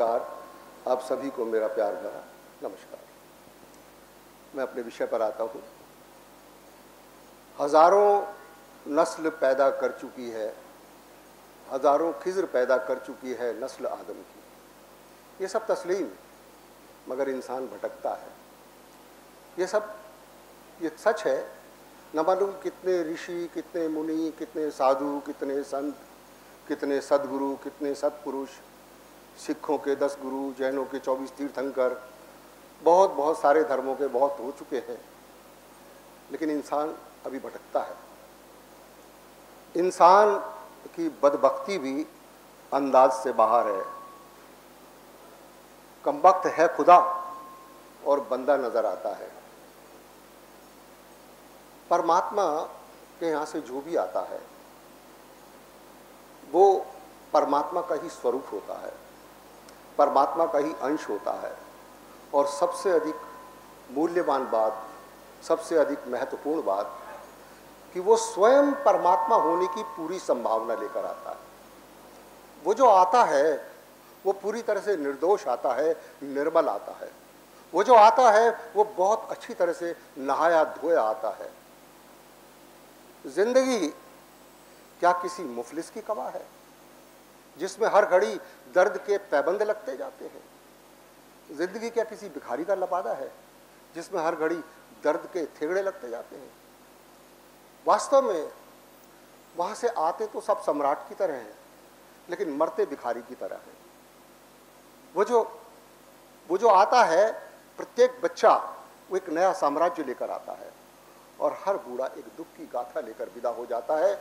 नमस्कार। आप सभी को मेरा प्यार भरा नमस्कार। मैं अपने विषय पर आता हूँ। हज़ारों नस्ल पैदा कर चुकी है, हज़ारों खिजर पैदा कर चुकी है नस्ल आदम की। ये सब तस्लीम मगर इंसान भटकता है। ये सब, ये सच है, न मालूम कितने ऋषि, कितने मुनि, कितने साधु, कितने संत, कितने सदगुरु, कितने सत्पुरुष सिखों के, दस गुरु, जैनों के, चौबीस तीर्थंकर, बहुत बहुत सारे धर्मों के बहुत हो चुके हैं। लेकिन इंसान अभी भटकता है। इंसान की बदबख्ती भी अंदाज से बाहर है। कम वक्त है खुदा और बंदा नज़र आता है। परमात्मा के यहाँ से जो भी आता है, वो परमात्मा का ही स्वरूप होता है। परमात्मा का ही अंश होता है और सबसे अधिक मूल्यवान बात, सबसे अधिक महत्वपूर्ण बात कि वो स्वयं परमात्मा होने की पूरी संभावना लेकर आता है। वो जो आता है, वो पूरी तरह से निर्दोष आता है, निर्मल आता है। वो जो आता है, वो बहुत अच्छी तरह से नहाया धोया आता है। ज़िंदगी क्या किसी मुफलिस की कवा है? जिसमें हर घड़ी दर्द के पैबंद लगते जाते हैं। ज़िंदगी क्या किसी भिखारी का लपादा है, जिसमें हर घड़ी दर्द के थेगड़े लगते जाते हैं? वास्तव में वहाँ से आते तो सब सम्राट की तरह हैं, लेकिन मरते भिखारी की तरह है। वो जो वो जो आता है, प्रत्येक बच्चा वो एक नया साम्राज्य लेकर आता है और हर बूढ़ा एक दुख की गाथा लेकर विदा हो जाता है।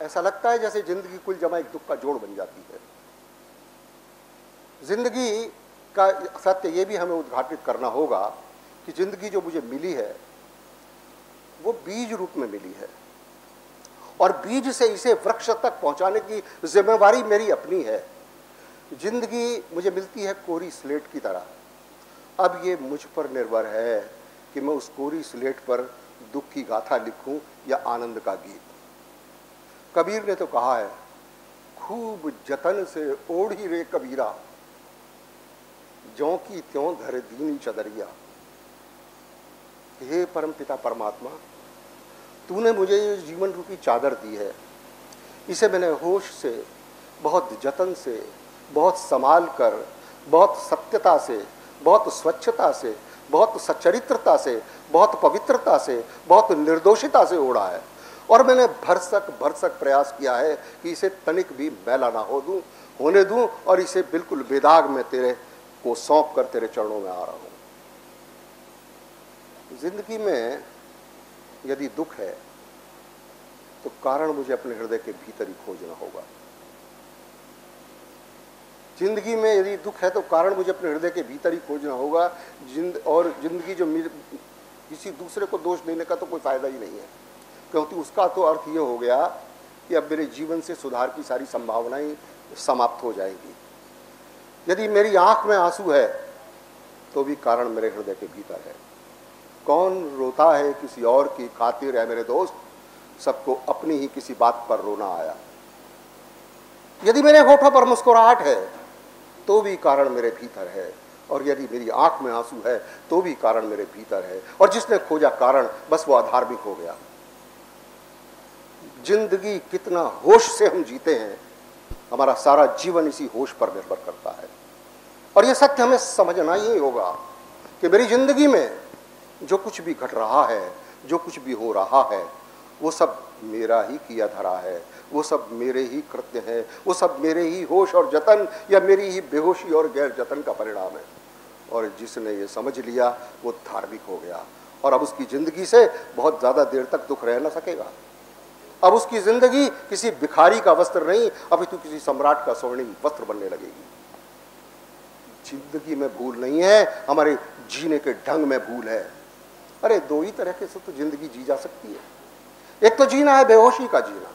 ऐसा लगता है जैसे ज़िंदगी कुल जमा एक दुख का जोड़ बन जाती है। ज़िंदगी का सत्य ये भी हमें उद्घाटित करना होगा कि ज़िंदगी जो मुझे मिली है, वो बीज रूप में मिली है। और बीज से इसे वृक्ष तक पहुँचाने की जिम्मेवारी मेरी अपनी है। ज़िंदगी मुझे मिलती है कोरी स्लेट की तरह। अब ये मुझ पर निर्भर है कि मैं उस कोरी स्लेट पर दुख की गाथा लिखूं या आनंद का गीत। कबीर ने तो कहा है, खूब जतन से ओढ़ी रे कबीरा जो की त्यों धर दीनी चदरिया। हे परम पिता परमात्मा, तूने मुझे ये जीवन रूपी चादर दी है। इसे मैंने होश से, बहुत जतन से, बहुत संभाल कर, बहुत सत्यता से, बहुत स्वच्छता से, बहुत सच्चरित्रता से, बहुत पवित्रता से, बहुत निर्दोषिता से ओढ़ा है। और मैंने भरसक भरसक प्रयास किया है कि इसे तनिक भी मैला ना हो दूँ, होने दूँ और इसे बिल्कुल बेदाग में तेरे को सौंप कर तेरे चरणों में आ रहा हूँ। ज़िंदगी में यदि दुख है तो कारण मुझे अपने हृदय के भीतर ही खोजना होगा। ज़िंदगी में यदि दुख है तो कारण मुझे अपने हृदय के भीतर ही खोजना होगा। जिंद और ज़िंदगी जो किसी दूसरे को दोष देने का तो कोई फ़ायदा ही नहीं है। क्योंकि उसका तो अर्थ ये हो गया कि अब मेरे जीवन से सुधार की सारी संभावनाएँ समाप्त हो जाएँगी। यदि मेरी आँख में आँसू है तो भी कारण मेरे हृदय के भीतर है। कौन रोता है किसी और की खातिर है मेरे दोस्त? सबको अपनी ही किसी बात पर रोना आया। यदि मेरे होठों पर मुस्कुराहट है तो भी कारण मेरे भीतर है। और यदि मेरी आँख में आँसू है तो भी कारण मेरे भीतर है। और जिसने खोजा कारण, बस वो अधार्मिक हो गया। ज़िंदगी कितना होश से हम जीते हैं, हमारा सारा जीवन इसी होश पर निर्भर करता है। और यह सत्य हमें समझना ही होगा कि मेरी ज़िंदगी में जो कुछ भी घट रहा है, जो कुछ भी हो रहा है, वो सब मेरा ही किया धरा है, वो सब मेरे ही कृत्य है, वो सब मेरे ही होश और जतन या मेरी ही बेहोशी और गैर जतन का परिणाम है। और जिसने ये समझ लिया, वो धार्मिक हो गया। और अब उसकी ज़िंदगी से बहुत ज़्यादा देर तक दुख रह ना सकेगा। अब उसकी ज़िंदगी किसी भिखारी का वस्त्र नहीं, अभी तो किसी सम्राट का स्वर्णिम वस्त्र बनने लगेगी। ज़िंदगी में भूल नहीं है, हमारे जीने के ढंग में भूल है। अरे, दो ही तरह के से तो ज़िंदगी जी जा सकती है। एक तो जीना है, बेहोशी का जीना।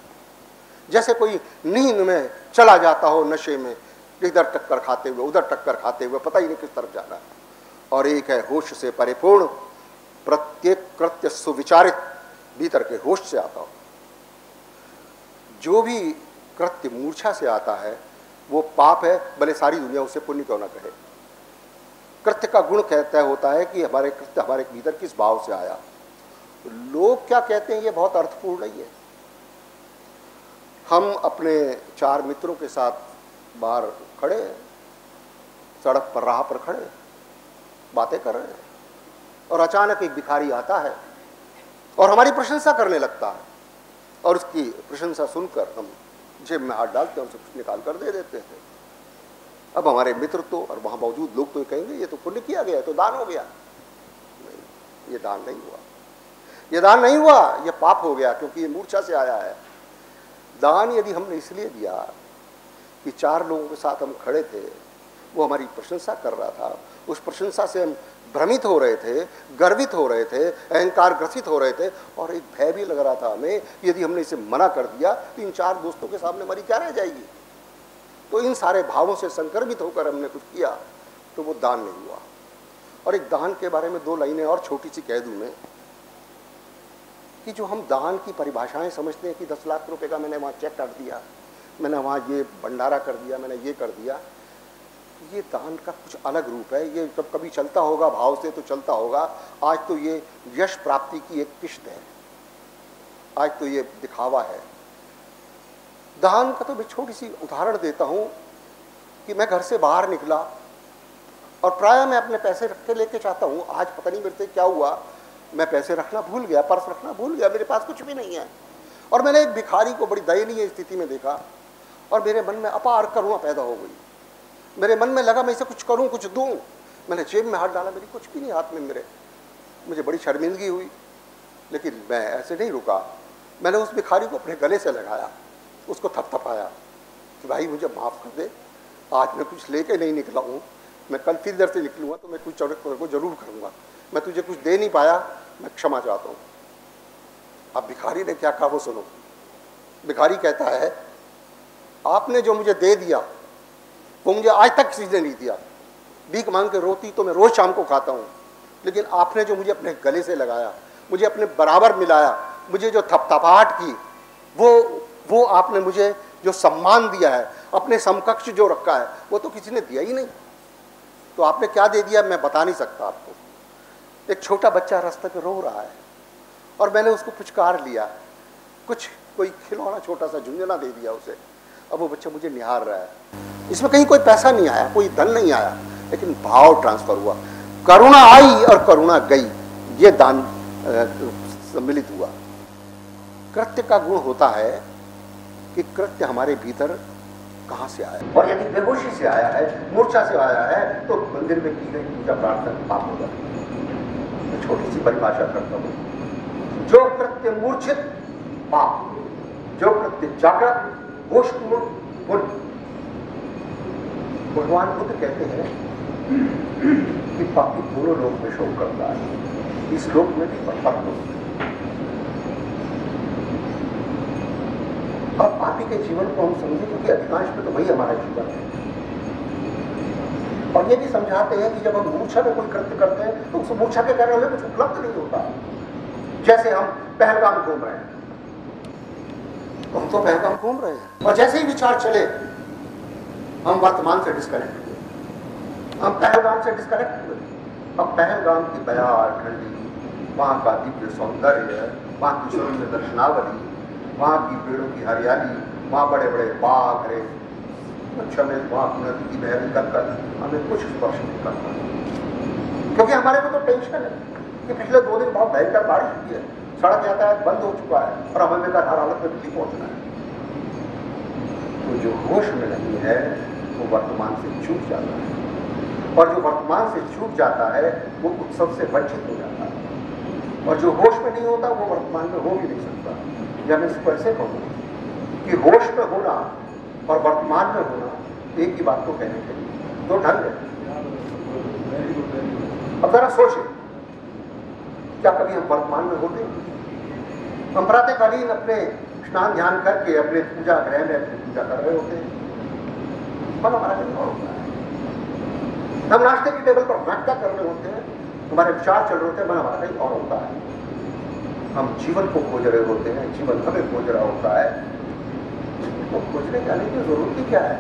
जैसे कोई नींद में चला जाता हो नशे में, इधर टक्कर खाते हुए, उधर टक्कर खाते हुए, पता ही नहीं किस तरफ़ जाना है। और एक है होश से परिपूर्ण, प्रत्येक कृत्य सुविचारित भीतर के होश से आता हो। जो भी कृत्य मूर्छा से आता है वो पाप है, भले सारी दुनिया उसे पुण्य क्यों ना कहे। कृत्य का गुण कहता होता है कि हमारे कृत्य हमारे भीतर किस भाव से आया। लोग क्या कहते हैं, ये बहुत अर्थपूर्ण नहीं है। हम अपने चार मित्रों के साथ बाहर खड़े सड़क पर, राह पर खड़े बातें कर रहे हैं, और अचानक एक भिखारी आता है और हमारी प्रशंसा करने लगता है, और उसकी प्रशंसा सुनकर हम जेब में हाथ डालते हैं उसे कुछ निकाल कर दे देते हैं। अब हमारे मित्र तो और वहाँ मौजूद लोग तो कहेंगे, ये तो पुण्य किया गया तो दान हो गया। ये दान नहीं हुआ। ये दान नहीं हुआ, ये पाप हो गया, क्योंकि ये मूर्छा से आया है। दान यदि हमने इसलिए दिया कि चार लोगों के साथ हम खड़े थे वो हमारी प्रशंसा कर रहा था। उस प्रशंसा से हम भ्रमित हो रहे थे, गर्वित हो रहे थे, अहंकार ग्रसित हो रहे थे और एक भय भी लग रहा था हमें यदि हमने इसे मना कर दिया तो इन चार दोस्तों के सामने हमारी क्या रह जाएगी? तो इन सारे भावों से संक्रमित होकर हमने कुछ किया तो वो दान नहीं हुआ। और एक दान के बारे में दो लाइनें और छोटी सी कह दूँ मैं, कि जो हम दान की परिभाषाएँ समझते हैं कि दस लाख रुपए का मैंने वहाँ चेक कर दिया, मैंने वहाँ ये भंडारा कर दिया, मैंने ये कर दिया ये दान का कुछ अलग रूप है। ये जब कभी चलता होगा, भाव से तो चलता होगा। आज तो ये यश प्राप्ति की एक किश्त है। आज तो ये दिखावा है। दान का तो मैं छोटी सी उदाहरण देता हूँ कि मैं घर से बाहर निकला और प्राय मैं अपने पैसे रख के लेके चाहता हूँ। आज पता नहीं मेरे से क्या हुआ। मैं पैसे रखना भूल गया, पर्स रखना भूल गया, मेरे पास कुछ भी नहीं है। और मैंने एक भिखारी को बड़ी दयनीय स्थिति में देखा और मेरे मन में अपार करुणा पैदा हो गई। मेरे मन में लगा, मैं इसे कुछ करूँ, कुछ दूँ। मैंने जेब में हाथ डाला, मेरी कुछ भी नहीं, हाथ में मेरे, मुझे बड़ी शर्मिंदगी हुई। लेकिन मैं ऐसे नहीं रुका। मैंने उस भिखारी को अपने गले से लगाया, उसको थपथपाया कि भाई मुझे माफ़ कर दे, आज मैं कुछ लेके नहीं निकला हूँ। मैं कल फिर इधर से निकलूँगा तो मैं कुछ को ज़रूर करूँगा। मैं तुझे कुछ दे नहीं पाया, मैं क्षमा चाहता हूँ। अब भिखारी ने क्या कहा, वो सुनो। भिखारी कहता है, आपने जो मुझे दे दिया वो मुझे आज तक किसी ने नहीं दिया। भीख मांग के रोती तो मैं रोज शाम को खाता हूँ। लेकिन आपने जो मुझे अपने गले से लगाया, मुझे अपने बराबर मिलाया, मुझे जो थपथपाहट की, वो वो आपने मुझे जो सम्मान दिया है, अपने समकक्ष जो रखा है, वो तो किसी ने दिया ही नहीं। तो आपने क्या दे दिया मैं बता नहीं सकता आपको। एक छोटा बच्चा रास्ते पे रो रहा है और मैंने उसको पुचकार लिया। कुछ कोई खिलौना छोटा सा झुंझुना दे दिया उसे। अब वो बच्चा मुझे निहार रहा है। इसमें कहीं कोई पैसा नहीं आया, कोई धन नहीं आया, लेकिन भाव ट्रांसफ़र हुआ। करुणा आई और करुणा गई, ये दान सम्मिलित हुआ। कृत्य का गुण होता है कि कृत्य हमारे भीतर कहाँ से आया? और यदि बेहोशी से आया है, मूर्छा से आया है तो मंदिर में की गई पूजा प्रार्थना पाप होगा मैं छोटी सी परिभाषा करता हूँ। जो कृत्य मूर्छित, पाप, जो कृत्य जागृत होशपूर्ण पुण्य भगवान बुद्ध कहते हैं कि पापी दोनों लोग में शोक करता है। इस लोक में भी परपक्व अब पापी के जीवन को हम समझे, क्योंकि अधिकांश में तो वही हमारा जीवन है। और ये भी समझाते हैं कि जब हम मूर्छा में कोई कृत्य करते हैं तो उस मूर्छा के कारण हमें कुछ उपलब्ध नहीं होता। जैसे हम पहलगाम घूम रहे हैं। हम तो पहलगाम घूम रहे हैं। और जैसे ही विचार चले हम वर्तमान से डिस्कनेक्ट हुए। हम पहलगाम से डिस्कनेक्ट हुए। अब पहलगाम की बयार ठंडी, वहाँ का दिव्य सौंदर्य, वहाँ की सुंदर दर्शनावली, वहाँ की पेड़ों की हरियाली, वहाँ बड़े बड़े बाग हरे अच्छा में वहाँ नदी की बहरी कर कर हमें कुछ स्पर्श नहीं करता क्योंकि हमारे को तो टेंशन है कि पिछले दो दिन बहुत भयंकर बारिश हुई है। सड़क यातायात बंद हो चुका है और हमें बेकार हर हालत में दिल्ली पहुँचना है। तो जो होश में नहीं है वो वर्तमान से छूट जाता है। और जो वर्तमान से छूट जाता है, वो उत्सव से वंचित हो जाता है। और जो होश में नहीं होता, वो वर्तमान में हो भी नहीं सकता। या मैं इसको ऐसे कहूँ कि होश में होना और वर्तमान में होना एक ही बात को कहने के लिए दो ढंग है। अब जरा सोचे क्या कभी हम वर्तमान में होते हम प्रातःकालीन अपने स्नान ध्यान करके अपने पूजा गृह में अपनी पूजा कर रहे होते हैं। मन हमारा कहीं और होता है हम नाश्ते की टेबल पर नाश्ता कर रहे होते हैं, हमारे विचार चल रहे होते हैं मन हमारा कहीं और होता है। हम जीवन को खोज रहे होते हैं, जीवन हमें खोज रहा होता है। तो खोजने जाने की ज़रूरत ही क्या है?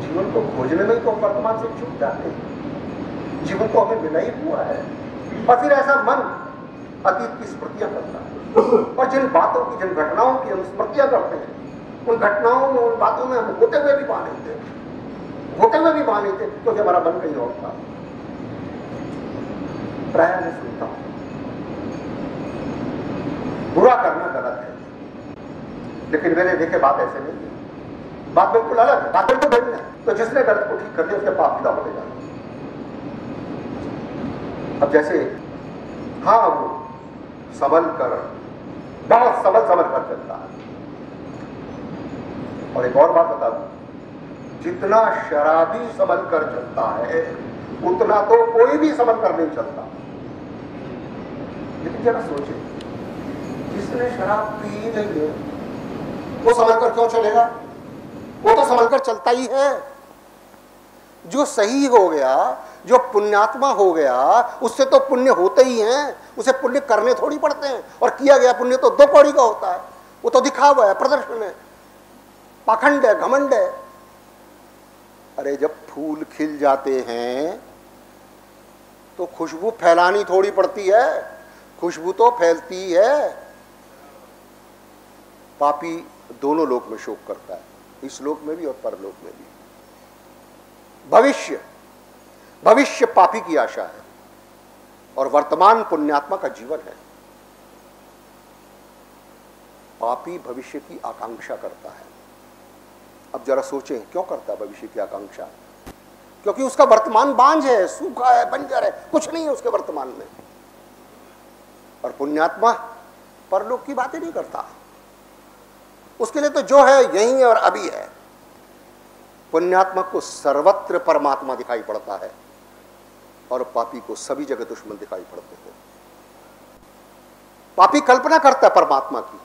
जीवन को खोजने में तो वर्तमान से चूक जाते हैं। जीवन को हमें मिला ही हुआ है। और फिर ऐसा मन अतीत की स्मृतियाँ करता है। और जिन बातों की, जिन घटनाओं की हम स्मृतियाँ करते हैं उन घटनाओं में, उन बातों में हम होते हुए भी बाने थे होते हुए भी बाने थे क्योंकि हमारा मन कहीं और था। प्राय मैं सुनता हूँ। बुरा करना गलत है। लेकिन मैंने देखे बात ऐसे नहीं है। बात बिल्कुल अलग है, बात बिल्कुल भिन्न है। तो जिसने गलत को ठीक कर दिया उसके पाप विदा होते जाते अब जैसे हाँ वो संभल कर, बहुत संभल संभल कर चलता है। और एक और बात बता दू। जितना शराबी संभल कर चलता है, उतना तो कोई भी संभल कर नहीं चलता। लेकिन जरा सोचे जिसने शराब पी नहीं है, वो संभल कर क्यों चलेगा? वो तो संभल कर चलता ही है। जो सही हो गया, जो पुण्यात्मा हो गया, उससे तो पुण्य होते ही हैं। उसे पुण्य करने थोड़ी पड़ते हैं। और किया गया पुण्य तो दो कौड़ी का होता है। वो तो दिखा हुआ है, प्रदर्शन है। पाखंड है, घमंड है। अरे जब फूल खिल जाते हैं तो खुशबू फैलानी थोड़ी पड़ती है। खुशबू तो फैलती है। पापी दोनों लोक में शोक करता है, इस लोक में भी और परलोक में भी। भविष्य भविष्य पापी की आशा है, और वर्तमान पुण्यात्मा का जीवन है। पापी भविष्य की आकांक्षा करता है। अब जरा सोचें, क्यों करता है भविष्य की आकांक्षा? क्योंकि उसका वर्तमान बांझ है, सूखा है, बंजर है, कुछ नहीं है उसके वर्तमान में। और पुण्यात्मा परलोक की बातें नहीं करता। उसके लिए तो जो है, यही है और अभी है। पुण्यात्मा को सर्वत्र परमात्मा दिखाई पड़ता है, और पापी को सभी जगह दुश्मन दिखाई पड़ते हैं। पापी कल्पना करता है परमात्मा की।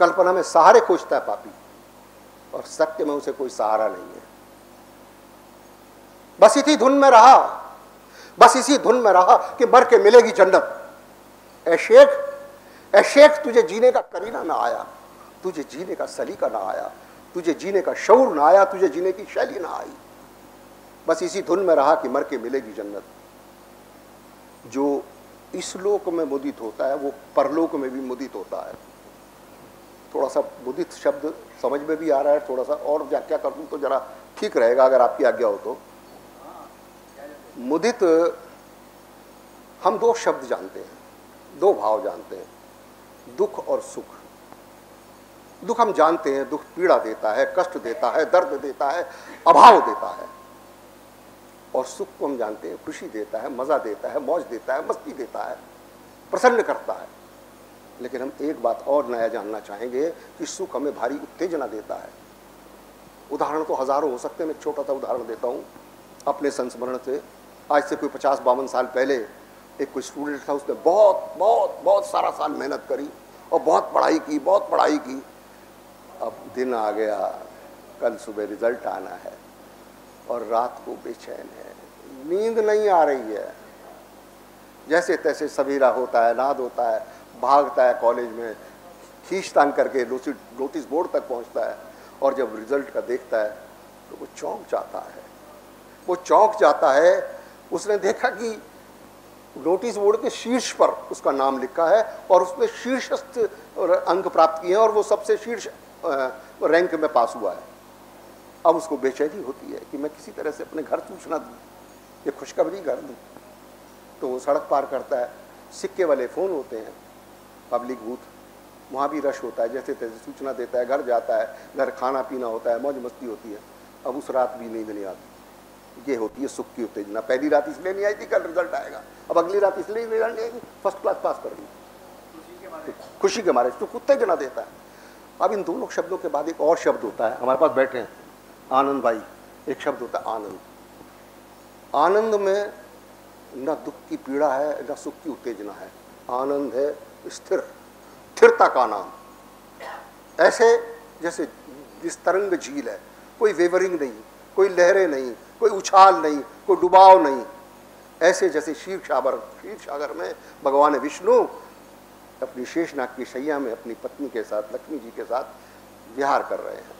कल्पना में सहारे खोजता है पापी। और सत्य में उसे कोई सहारा नहीं है। बस इसी धुन में रहा। बस इसी धुन में रहा कि मर के मिलेगी जन्नत ए शेख ए शेख, तुझे जीने का करीना ना आया। तुझे जीने का सलीका ना आया। तुझे जीने का शौर ना आया। तुझे जीने की शैली ना आई। बस इसी धुन में रहा कि मर के मिलेगी जन्नत। जो इस लोक में मुदित होता है, वो परलोक में भी मुदित होता है। थोड़ा सा मुदित शब्द समझ में भी आ रहा है, थोड़ा सा और व्याख्या कर दूँ तो जरा ठीक रहेगा अगर आपकी आज्ञा हो तो। मुदित, हम दो शब्द जानते हैं, दो भाव जानते हैं, दुख और सुख। दुख हम जानते हैं, दुख पीड़ा देता है, कष्ट देता है, दर्द देता है, अभाव देता है। और सुख को हम जानते हैं, खुशी देता है, मज़ा देता है, मौज देता है, मस्ती देता है, प्रसन्न करता है। लेकिन हम एक बात और नया जानना चाहेंगे कि सुख हमें भारी उत्तेजना देता है। उदाहरण तो हज़ारों हो सकते हैं, मैं छोटा सा उदाहरण देता हूँ। अपने संस्मरण से, आज से कोई पचास बावन साल पहले एक कोई स्टूडेंट था, उसने बहुत बहुत बहुत सारा साल मेहनत करी और बहुत पढ़ाई की, बहुत पढ़ाई की। अब दिन आ गया, कल सुबह रिज़ल्ट आना है और रात को बेचैन है। नींद नहीं आ रही है। जैसे तैसे सवेरा होता है, नाद होता है भागता है कॉलेज में, खींच तान करके नोटिस बोर्ड तक पहुँचता है और जब रिज़ल्ट का देखता है तो वो चौंक जाता है। वो चौंक जाता है, उसने देखा कि नोटिस बोर्ड के शीर्ष पर उसका नाम लिखा है और उसने शीर्षस्थ अंक प्राप्त किए हैं और वो सबसे शीर्ष रैंक में पास हुआ है। अब उसको बेचैनी होती है कि मैं किसी तरह से अपने घर सूचना दूँ, ये खुशखबरी कर दूँ। तो वो सड़क पार करता है, सिक्के वाले फ़ोन होते हैं पब्लिक बूथ वहाँ भी रश होता है। जैसे तैसे सूचना देता है, घर जाता है, घर खाना पीना होता है, मौज मस्ती होती है। अब उस रात भी नींद नहीं आती। ये होती है सुख की उत्तेजना। पहली रात इसलिए नहीं आई थी, कल रिज़ल्ट आएगा। अब अगली रात इसलिए रिज़ल्ट आएगी फ़र्स्ट क्लास पास कर दी खुशी के मारे, सुख उत्तेजना देता है। अब इन दोनों शब्दों के बाद एक और शब्द होता है। हमारे पास बैठे हैं। आनंद भाई। एक शब्द होता है आनंद। आनंद में न दुख की पीड़ा है, न सुख की उत्तेजना है। आनंद है स्थिर, स्थिरता का नाम। ऐसे जैसे जिस तरंग झील है, कोई वेवरिंग नहीं, कोई लहरें नहीं, कोई उछाल नहीं, कोई डुबाव नहीं। ऐसे जैसे शीर सागर शीर सागर में भगवान विष्णु अपनी शेषनाग की शैया में अपनी पत्नी के साथ, लक्ष्मी जी के साथ विहार कर रहे हैं।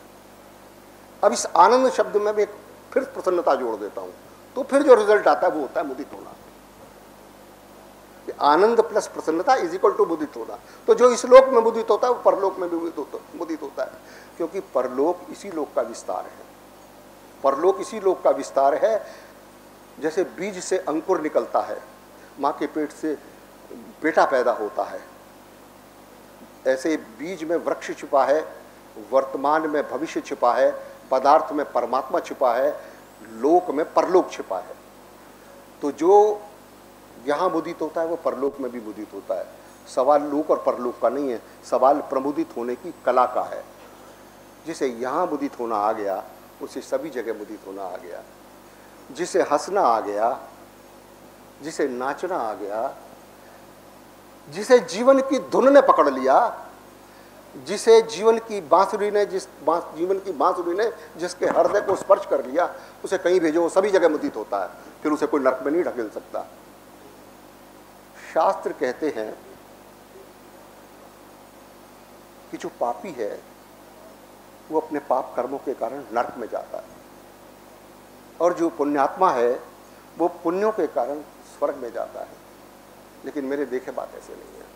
अब इस आनंद शब्द में भी फिर प्रसन्नता जोड़ देता हूँ। तो फिर जो रिज़ल्ट आता है, वो होता है मुदित होना। आनंद प्लस प्रसन्नता इज़ इक्वल टू मुदित होना तो जो इस लोक में मुदित होता है, वो परलोक में भी मुदित होता है। क्योंकि परलोक इसी लोक का विस्तार है। परलोक इसी लोक का विस्तार है, जैसे बीज से अंकुर निकलता है, माँ के पेट से बेटा पैदा होता है। ऐसे बीज में वृक्ष छिपा है, वर्तमान में भविष्य छिपा है, पदार्थ में परमात्मा छिपा है, लोक में परलोक छिपा है। तो जो यहाँ मुदित होता है, वो परलोक में भी मुदित होता है। सवाल लोक और परलोक का नहीं है, सवाल प्रमुदित होने की कला का है। जिसे यहाँ मुदित होना आ गया, उसे सभी जगह मुदित होना आ गया। जिसे हंसना आ गया, जिसे नाचना आ गया, जिसे जीवन की धुन ने पकड़ लिया, जिसे जीवन की बांसुरी ने जिस बाँस, जीवन की बांसुरी ने जिसके हृदय को स्पर्श कर लिया, उसे कहीं भेजो सभी जगह मुदित होता है। फिर उसे कोई नरक में नहीं ढकेल सकता। शास्त्र कहते हैं कि जो पापी है, वो अपने पाप कर्मों के कारण नरक में जाता है। और जो पुण्यात्मा है, वो पुण्यों के कारण स्वर्ग में जाता है। लेकिन मेरे देखे बात ऐसे नहीं है।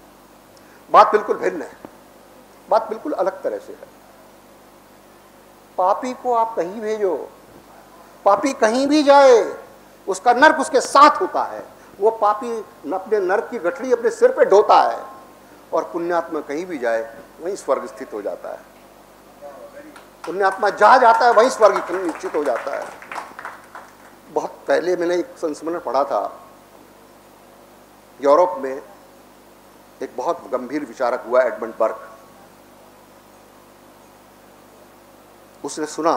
बात बिल्कुल भिन्न है। बात बिल्कुल अलग तरह से है। पापी को आप कहीं भेजो, पापी कहीं भी जाए, उसका नर्क उसके साथ होता है। वो पापी अपने नर्क की गठड़ी अपने सिर पे ढोता है और पुण्यात्मा कहीं भी जाए, वहीं स्वर्ग स्थित हो जाता है। पुण्यात्मा जहाँ जाता है, वहीं स्वर्ग निश्चित हो जाता है। बहुत पहले मैंने एक संस्मरण पढ़ा था। यूरोप में एक बहुत गंभीर विचारक हुआ, एडमंड बर्क। उसने सुना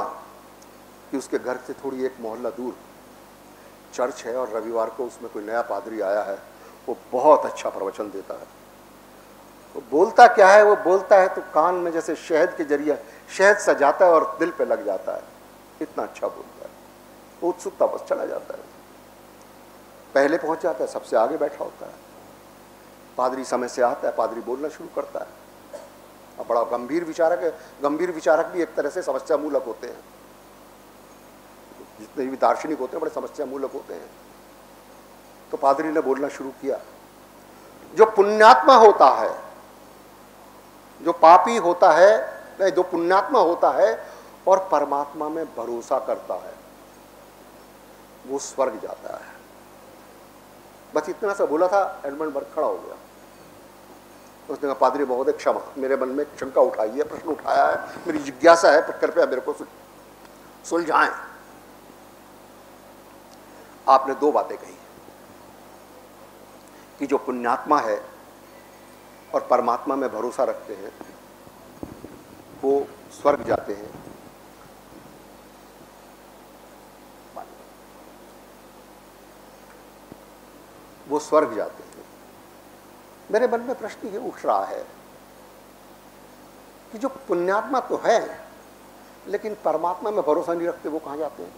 कि उसके घर से थोड़ी एक मोहल्ला दूर चर्च है और रविवार को उसमें कोई नया पादरी आया है, वो बहुत अच्छा प्रवचन देता है। वो बोलता क्या है? वो बोलता है तो कान में जैसे शहद के ज़रिए शहद सजाता है और दिल पे लग जाता है। इतना अच्छा बोलता है। वो उत्सुकता बस चला जाता है। पहले पहुँच जाता है, सबसे आगे बैठा होता है। पादरी समय से आता है, पादरी बोलना शुरू करता है। अब बड़ा गंभीर विचारक गंभीर विचारक भी एक तरह से समस्या मूलक होते हैं। जितने भी दार्शनिक होते हैं, बड़े समस्या मूलक होते हैं। तो पादरी ने बोलना शुरू किया, जो पुण्यात्मा होता है, जो पापी होता है, नहीं, जो पुण्यात्मा होता है और परमात्मा में भरोसा करता है, वो स्वर्ग जाता है। बस इतना सा बोला था, एडमंड बर्ग खड़ा हो गया। उसने कहा, पादरी महोदय क्षमा, मेरे मन में शंका उठाई है, प्रश्न उठाया है, मेरी जिज्ञासा है, पर कृपया मेरे को सुलझाएँ। आपने दो बातें कही कि जो पुण्यात्मा है और परमात्मा में भरोसा रखते हैं, वो स्वर्ग जाते हैं। वो स्वर्ग जाते हैं। मेरे मन में प्रश्न ये उठ रहा है कि जो पुण्यात्मा तो है, लेकिन परमात्मा में भरोसा नहीं रखते, वो कहाँ जाते हैं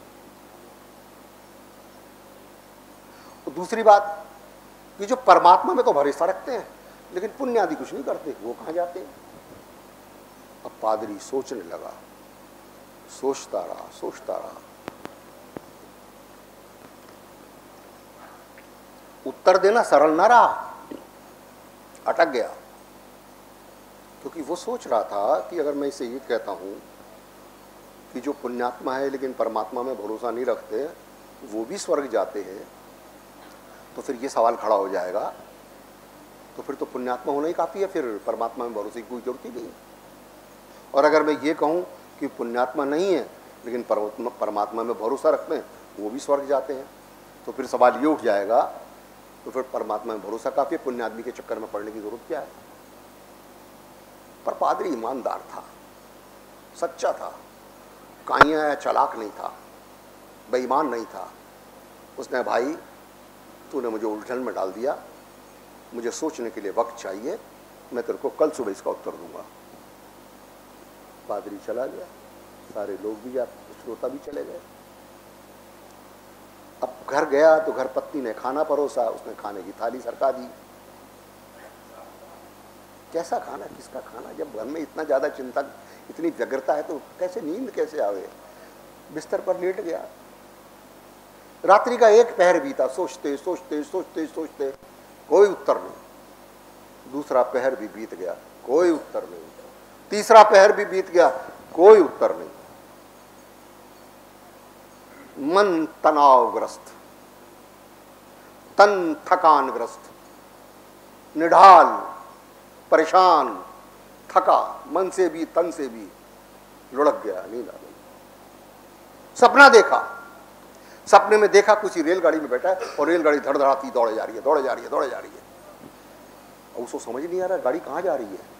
तो दूसरी बात, कि जो परमात्मा में तो भरोसा रखते हैं, लेकिन पुण्य आदि कुछ नहीं करते, वो कहाँ जाते हैं? अब पादरी सोचने लगा, सोचता रहा सोचता रहा। उत्तर देना सरल ना रहा, अटक गया। क्योंकि वो सोच रहा था कि अगर मैं इसे ये कहता हूँ कि जो पुण्यात्मा है, लेकिन परमात्मा में भरोसा नहीं रखते, वो भी स्वर्ग जाते हैं तो फिर ये सवाल खड़ा हो जाएगा। तो फिर तो पुण्यात्मा होना ही काफ़ी है, फिर परमात्मा में भरोसे की कोई ज़रूरत ही नहीं। और अगर मैं ये कहूँ कि पुण्यात्मा नहीं है, लेकिन परमात्मा में भरोसा रखते हैं, वो भी स्वर्ग जाते हैं। तो फिर सवाल ये उठ जाएगा तो फिर परमात्मा में भरोसा काफ़ी है पुण्य आदमी के चक्कर में पड़ने की ज़रूरत क्या है? पर पादरी ईमानदार था, सच्चा था, काइया चलाक नहीं था, बेईमान नहीं था। उसने, भाई तूने मुझे उलझन में डाल दिया। मुझे सोचने के लिए वक्त चाहिए। मैं तेरे को कल सुबह इसका उत्तर दूँगा। पादरी चला गया। सारे लोग भी या श्रोता भी चले गए। अब घर गया तो घर पत्नी ने खाना परोसा, उसने खाने की थाली सरका दी। कैसा खाना, किसका खाना? जब घर में इतना ज़्यादा चिंता, इतनी व्यग्रता है तो कैसे, नींद कैसे आवे? बिस्तर पर लेट गया। रात्रि का एक पहर बीता सोचते सोचते सोचते सोचते, कोई उत्तर नहीं। दूसरा पहर भी बीत गया, कोई उत्तर नहीं। तीसरा पहर भी बीत गया, कोई उत्तर नहीं। मन तनावग्रस्त, तन थकानग्रस्त, निढाल, परेशान, थका, मन से भी, तन से भी लुढ़क गया, नींद आ गई। सपना देखा सपने में देखा कुछ रेलगाड़ी में बैठा है और रेलगाड़ी धड़धड़ाती दौड़े जा रही है, दौड़े जा रही है, दौड़े जा रही है। और उसको समझ नहीं आ रहा गाड़ी कहाँ जा रही है।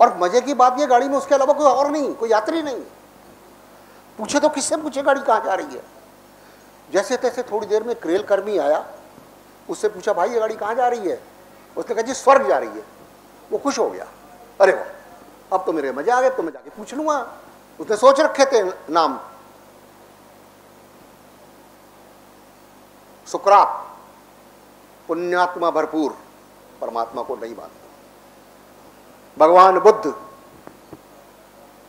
और मज़े की बात यह गाड़ी में उसके अलावा कोई और नहीं, कोई यात्री नहीं। पूछे तो किससे पूछे गाड़ी कहाँ जा रही है? जैसे तैसे थोड़ी देर में क्रेल कर्मी आया, उससे पूछा, भाई, ये गाड़ी कहाँ जा रही है? उसने कहा, जी, स्वर्ग जा रही है। वो खुश हो गया। अरे वाह, अब तो मेरे मज़ा आ गए तो मैं जाके पूछ लूँगा। उसने सोच रखे थे नाम। सुकरात पुण्यात्मा भरपूर, परमात्मा को नहीं मानते। भगवान बुद्ध,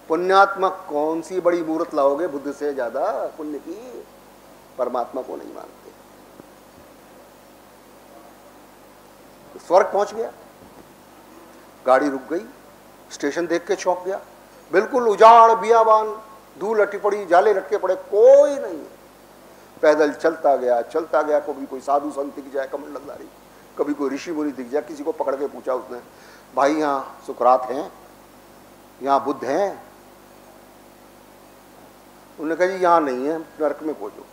पुण्यात्मा कौन सी बड़ी मूर्त लाओगे बुद्ध से ज़्यादा पुण्य की, परमात्मा को नहीं मानते। स्वर्ग पहुँच गया। गाड़ी रुक गई, स्टेशन देख के चौंक गया। बिल्कुल उजाड़, बियाबान, धूल लटी पड़ी, जाले लटके पड़े, कोई नहीं। पैदल चलता गया चलता गया, कभी कोई साधु संत दिख जाए कमंडलधारी कभी कोई ऋषि मुनि दिख जाए, किसी को पकड़ के पूछा उसने, भाई यहाँ सुकरात हैं? यहाँ बुद्ध हैं? उन्होंने कहा, जी, यहाँ नहीं है, नरक में खोजो।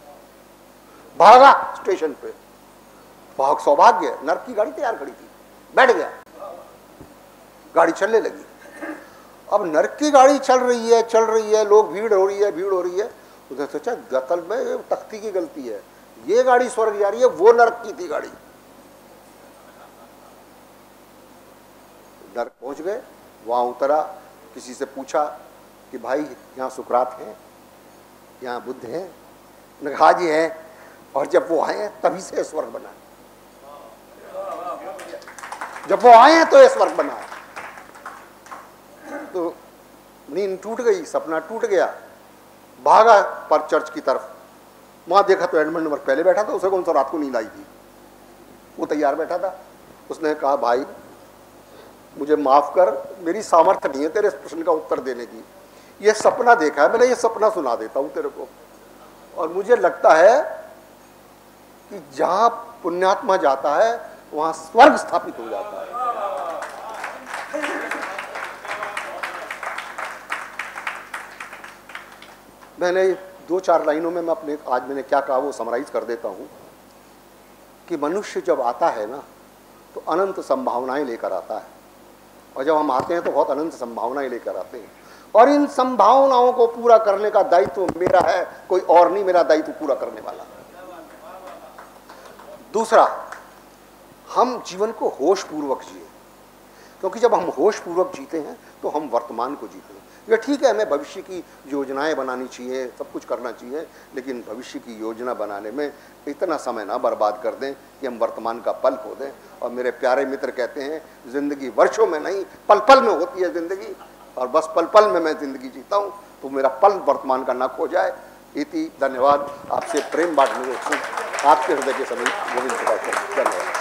भागा स्टेशन पे। भाग सौभाग्य, नरक की गाड़ी तैयार खड़ी थी, बैठ गया। गाड़ी चलने लगी। अब नरक की गाड़ी चल रही है, चल रही है, लोग भीड़ हो रही है, भीड़ हो रही है। उधर सोचा गतल में तख्ती की गलती है। ये गाड़ी स्वर्ग जा रही है, वो नरक की थी गाड़ी। नरक पहुँच गए, वहाँ उतरा, किसी से पूछा कि, भाई, यहाँ सुकरात है, यहाँ बुद्ध है? हाँ जी है। और जब वो आए तभी से स्वर्ग बना। जब वो आए तो स्वर्ग बना। तो नींद टूट गई, सपना टूट गया। भागा पर चर्च की तरफ़। वहाँ देखा तो एडमिट नंबर पहले बैठा था, उसे कौन सा रात को नींद आई थी? वो तैयार बैठा था। उसने कहा, भाई, मुझे माफ़ कर, मेरी सामर्थ्य नहीं है तेरे इस प्रश्न का उत्तर देने की। यह सपना देखा है मैंने, ये सपना सुना देता हूँ तेरे को। और मुझे लगता है कि जहाँ पुण्यात्मा जाता है, वहाँ स्वर्ग स्थापित हो जाता है। मैंने दो चार लाइनों में मैं अपने, आज मैंने क्या कहा, वो समराइज कर देता हूँ कि मनुष्य जब आता है ना तो अनंत संभावनाएँ लेकर आता है। और जब हम आते हैं तो बहुत अनंत संभावनाएँ लेकर आते हैं। और इन संभावनाओं को पूरा करने का दायित्व मेरा है, कोई और नहीं मेरा दायित्व पूरा करने वाला। दूसरा, हम जीवन को होश पूर्वक जिए। क्योंकि जब हम होश पूर्वक जीते हैं तो हम वर्तमान को जीते हैं। ये ठीक है, हमें भविष्य की योजनाएँ बनानी चाहिए, सब कुछ करना चाहिए, लेकिन भविष्य की योजना बनाने में इतना समय ना बर्बाद कर दें कि हम वर्तमान का पल खो दें। और मेरे प्यारे मित्र कहते हैं, ज़िंदगी वर्षों में नहीं पल पल में होती है ज़िंदगी। और बस पल पल में मैं ज़िंदगी जीता हूँ तो मेरा पल वर्तमान का ना खो जाए। इति धन्यवाद। आपसे प्रेम बांटने आपके हृदय के समीप गोविंद धन्यवाद।